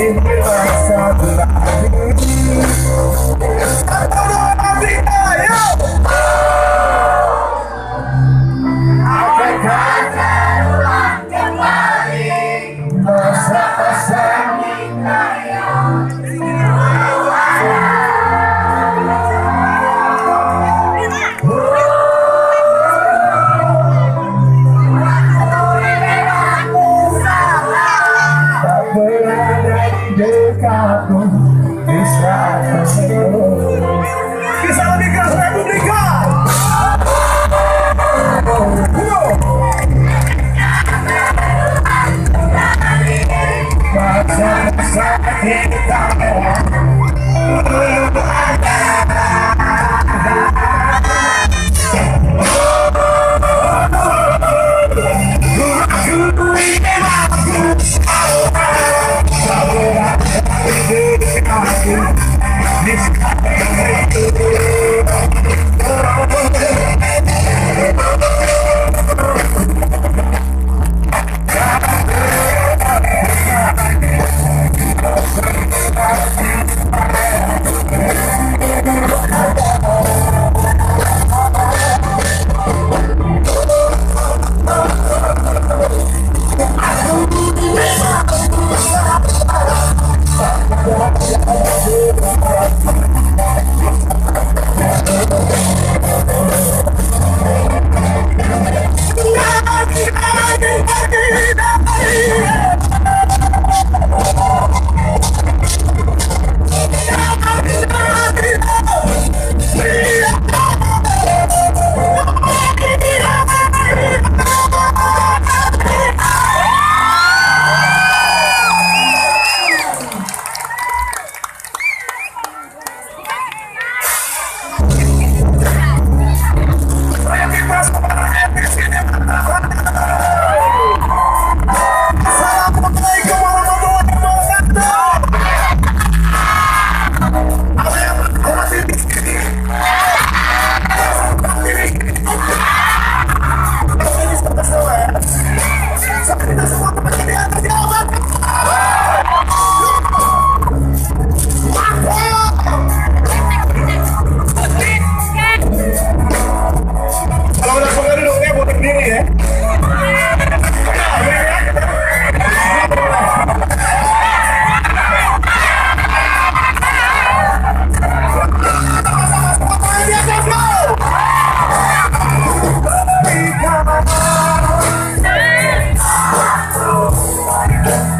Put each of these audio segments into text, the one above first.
you. realize how that Thank you.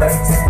Let's.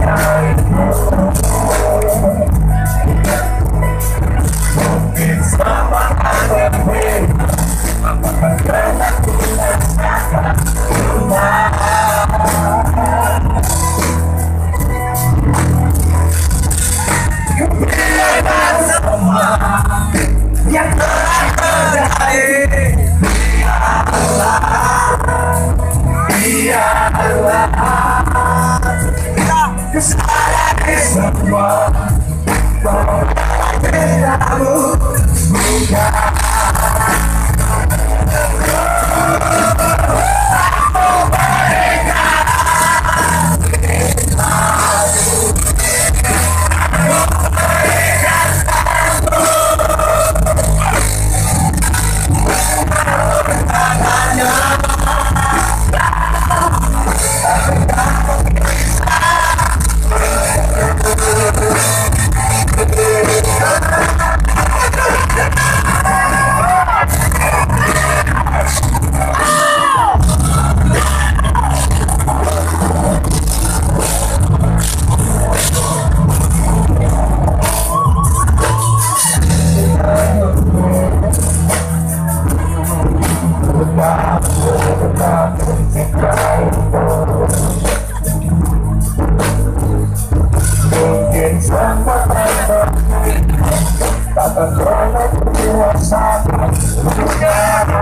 Make I'm gonna do what's up.